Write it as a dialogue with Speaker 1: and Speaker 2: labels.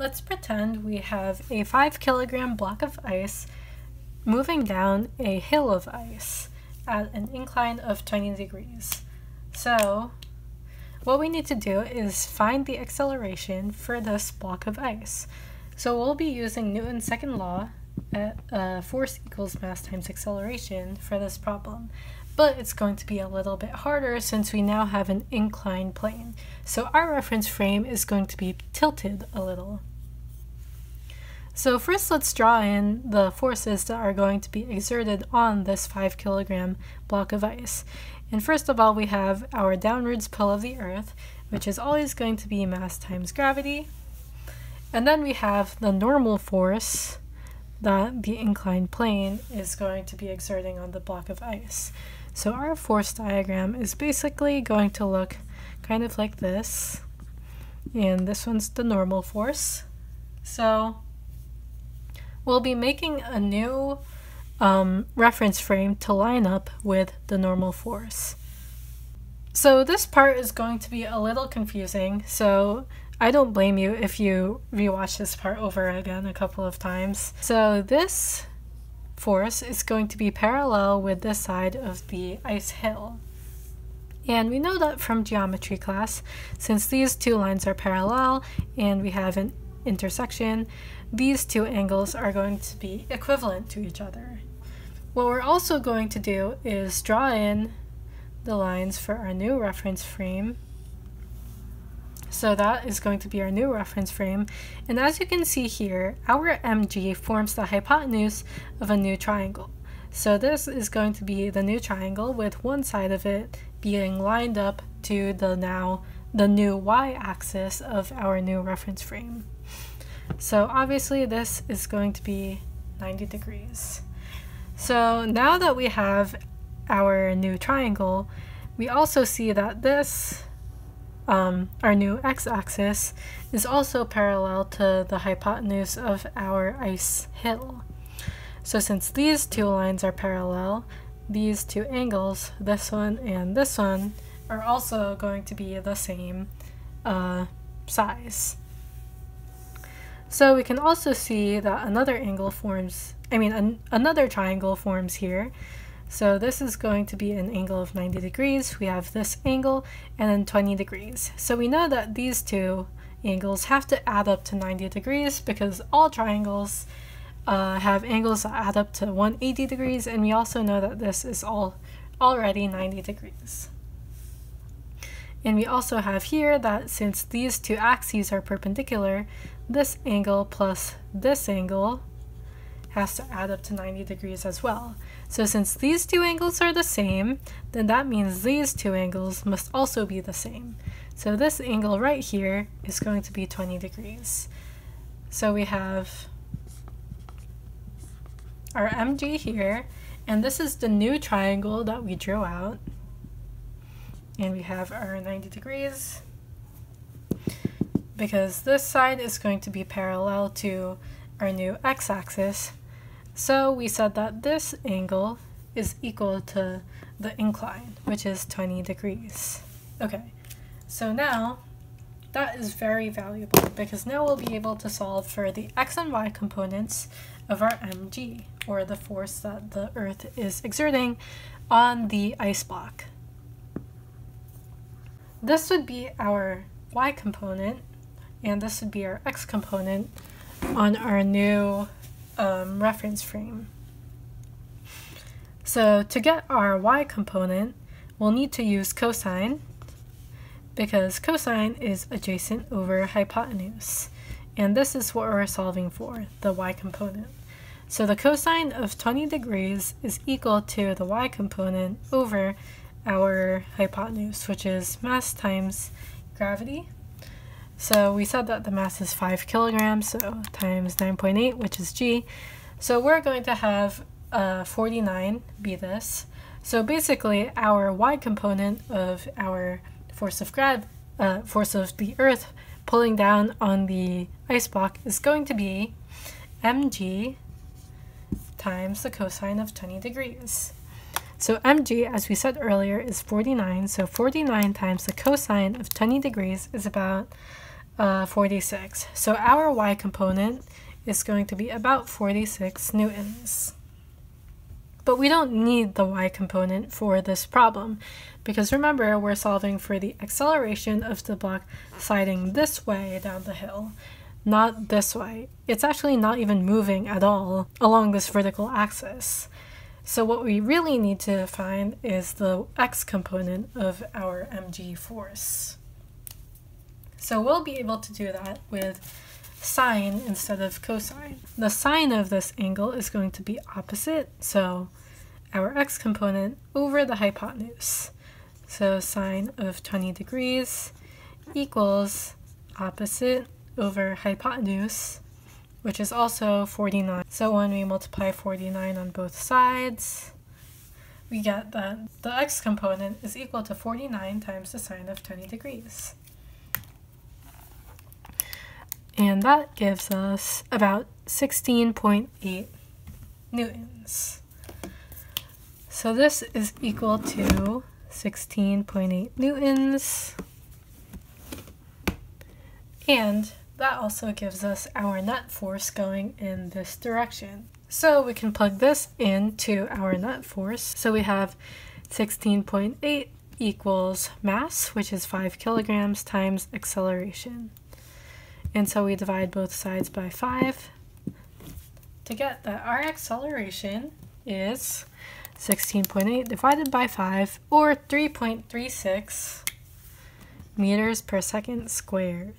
Speaker 1: let's pretend we have a 5 kilogram block of ice moving down a hill of ice at an incline of 20 degrees. So what we need to do is find the acceleration for this block of ice. So we'll be using Newton's second law at uh, force equals mass times acceleration for this problem but it's going to be a little bit harder since we now have an inclined plane. So our reference frame is going to be tilted a little. So first let's draw in the forces that are going to be exerted on this 5 kilogram block of ice. And first of all we have our downwards pull of the earth, which is always going to be mass times gravity. And then we have the normal force that the inclined plane is going to be exerting on the block of ice. So our force diagram is basically going to look kind of like this. And this one's the normal force. So we'll be making a new um, reference frame to line up with the normal force. So this part is going to be a little confusing, so I don't blame you if you rewatch this part over again a couple of times. So this force is going to be parallel with this side of the ice hill. And we know that from geometry class, since these two lines are parallel and we have an intersection, these two angles are going to be equivalent to each other. What we're also going to do is draw in the lines for our new reference frame so that is going to be our new reference frame. And as you can see here, our MG forms the hypotenuse of a new triangle. So this is going to be the new triangle with one side of it being lined up to the now the new y-axis of our new reference frame. So obviously this is going to be 90 degrees. So now that we have our new triangle, we also see that this um, our new x-axis is also parallel to the hypotenuse of our ice hill. So since these two lines are parallel, these two angles, this one and this one, are also going to be the same uh, size. So we can also see that another angle forms, I mean an another triangle forms here, so this is going to be an angle of 90 degrees. We have this angle and then 20 degrees. So we know that these two angles have to add up to 90 degrees because all triangles uh, have angles that add up to 180 degrees and we also know that this is all already 90 degrees. And we also have here that since these two axes are perpendicular, this angle plus this angle has to add up to 90 degrees as well. So since these two angles are the same, then that means these two angles must also be the same. So this angle right here is going to be 20 degrees. So we have our MG here, and this is the new triangle that we drew out. And we have our 90 degrees because this side is going to be parallel to our new x-axis so we said that this angle is equal to the incline, which is 20 degrees. Okay, so now that is very valuable because now we'll be able to solve for the x and y components of our mg, or the force that the Earth is exerting on the ice block. This would be our y component, and this would be our x component on our new um, reference frame. So to get our y component, we'll need to use cosine because cosine is adjacent over hypotenuse. And this is what we're solving for, the y component. So the cosine of 20 degrees is equal to the y component over our hypotenuse, which is mass times gravity. So we said that the mass is 5 kilograms, so times 9.8, which is g. So we're going to have uh, 49 be this. So basically, our y component of our force of grav uh, force of the Earth pulling down on the ice block is going to be mg times the cosine of 20 degrees. So mg, as we said earlier, is 49. So 49 times the cosine of 20 degrees is about uh, 46. So our y component is going to be about 46 newtons. But we don't need the y component for this problem because remember we're solving for the acceleration of the block sliding this way down the hill, not this way. It's actually not even moving at all along this vertical axis. So what we really need to find is the x component of our mg force. So we'll be able to do that with sine instead of cosine. The sine of this angle is going to be opposite, so our x component over the hypotenuse. So sine of 20 degrees equals opposite over hypotenuse, which is also 49. So when we multiply 49 on both sides, we get that the x component is equal to 49 times the sine of 20 degrees. And that gives us about 16.8 newtons. So this is equal to 16.8 newtons. And that also gives us our net force going in this direction. So we can plug this into our net force. So we have 16.8 equals mass, which is 5 kilograms, times acceleration. And so we divide both sides by 5 to get that our acceleration is 16.8 divided by 5, or 3.36 meters per second squared.